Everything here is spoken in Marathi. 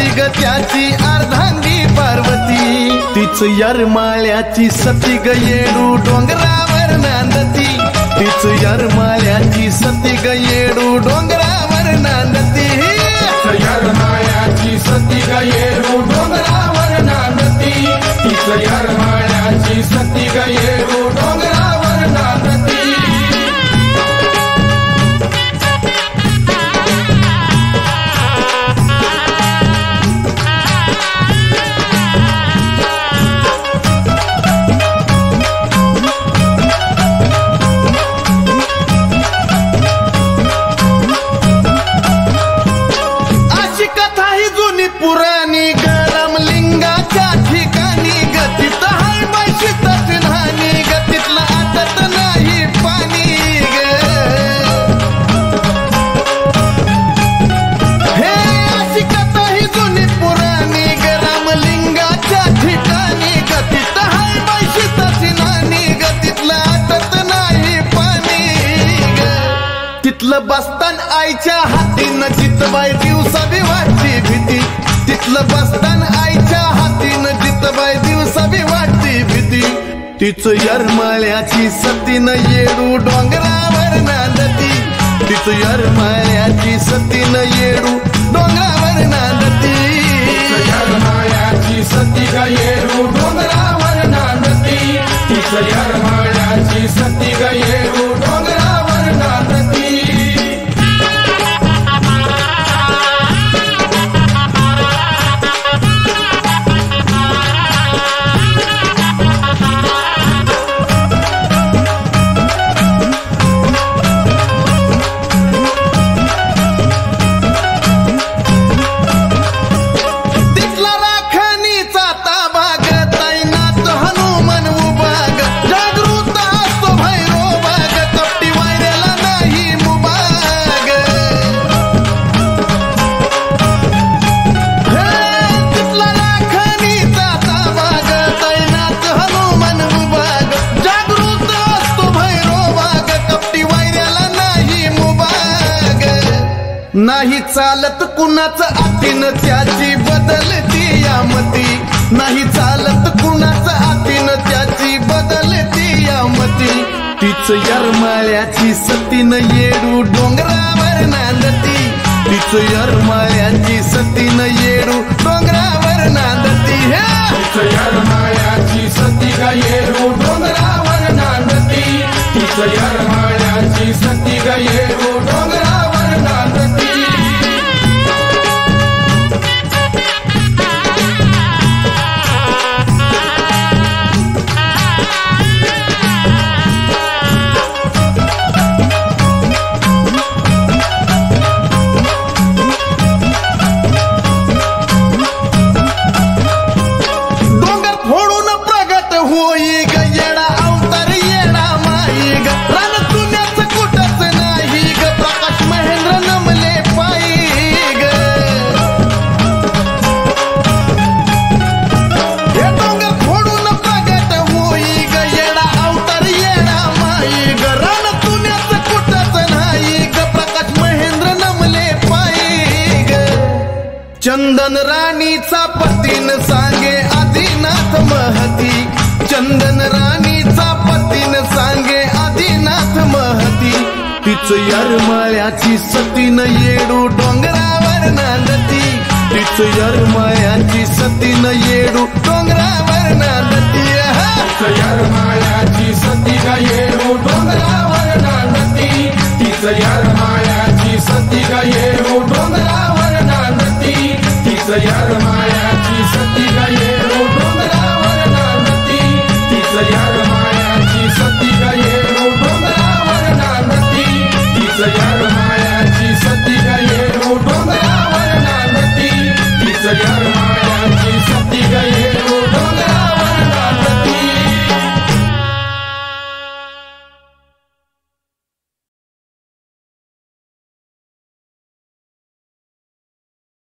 सती ग त्याची अर्धांगी पार्वती. तीच यरमाळ्याची सती ग येडू डोंगरावर नांदती. तीच यरमाळ्याची सती ग येडू डोंगरावर नांदती. मायाची सती गयेरू तिथलं बसतान आईच्या हातीनं जितबाई दिवसा वाटची भीती. तिथलं बसतान आईच्या हातीनं जितबाई दिवसा वाटती भीती. तिचं यरमाळ्याची सतीन येडू डोंगरावर नांदती. तिचं यरमाळ्याची सतीनं येडू डोंगरावर नांदती. मायाची सती गयेरू डोंगरावर नांदती. तिच यरमाळ्याची सती गयेरू डोंगरावर नाही चालत कुणाच आतीन त्याची बदलती यामती. नाही चालत कुणाच आतीन त्याची बदलती यामती. तीच यरमाळ्याची सतीन येडू डोंगरावर नांदती. तीच यरमाळ्याची सतीन येडू डोंगरावर नांदती. हे! मायाची सती येडू डोंगरावर नांदती. तीच यरमाळ्याची सती येडू चंदन राणीचा पतीन सांगे आदिनाथ महती. चंदन राणीचा पतीन सांगे आदिनाथ महती. तिच यरमाळ्याची सतीन येडू डोंगरावर नांदती. तिच यरमाळ्याची सतीन येडू डोंगरावर नांदती. यरमाळ्याची सतीन येडू डोंगरावर नांदती. तिच मायाची तीच